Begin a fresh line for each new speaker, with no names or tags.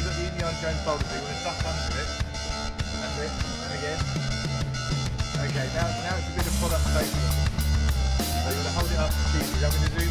I got Ian Jones duck under it. That's it. And again. Okay, now, now it's a bit of product placement. So you want to hold it up. Cheese. I'm going to do